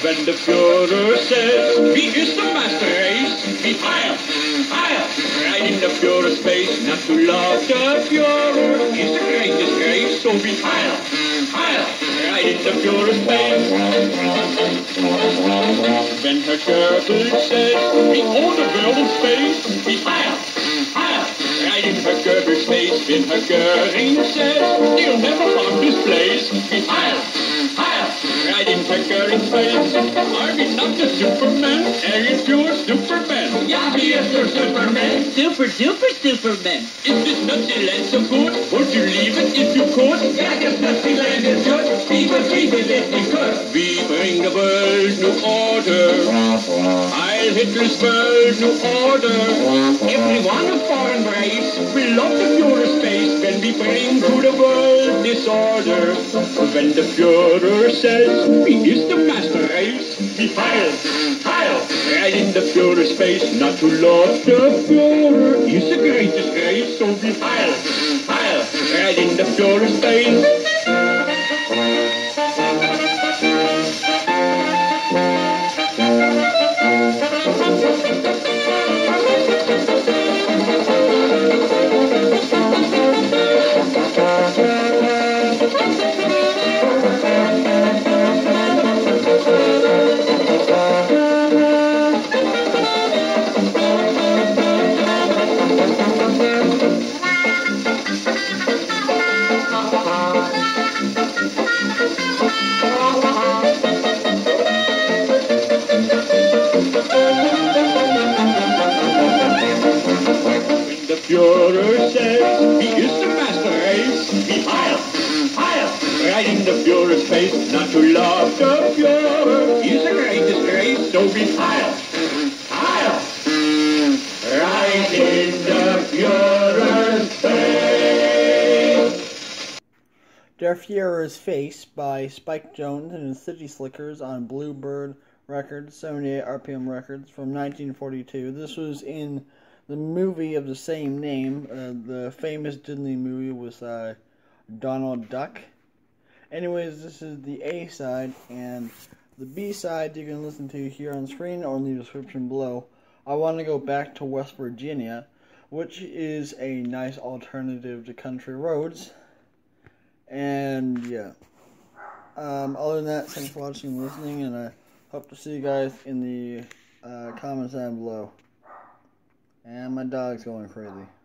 When the Führer says, Wie ist the master race? Be in the Führer's face. Not to love the Führer is the greatest grace. So be higher, higher, right in the Führer's face. When Herr Goebbels says, Be all the world in space. Be higher, higher, right in Herr Goebbels' face. When Herr Goering says, You'll never find this place. Be higher, right in Goering's face. Are we not the Superman? Are you pure Superman? Super duper Superman. Is this Nazi land so good? Would you leave it if you could? Yeah, Naziland ist gut. Wie wird wie will it be good? We bring the world new order. Heil Hitler's world new order. Everyone of foreign race will love the Führer's face when we bring to the world disorder. When the Führer says he is the master race, we file, file, right in the Führer's face. Not to love the Führer is greatest grace, so we file, file, right in the Führer's face. The Führer says he is the master race, be higher, higher, right in the Führer's face. Not to love the Führer is the greatest grace, so be higher, higher, right in the Führer's face. Der Fuhrer's Face by Spike Jones and his City Slickers on Bluebird Records, 78 RPM Records from 1942. This was in the movie of the same name. Uh, the famous Disney movie was uh, Donald Duck. Anyways, this is the A side, and the B side you can listen to here on screen or in the description below. I want to go back to West Virginia, which is a nice alternative to country roads. And yeah. Um, other than that, thanks for watching and listening, and I hope to see you guys in the uh, comments down below. And my dog's going crazy.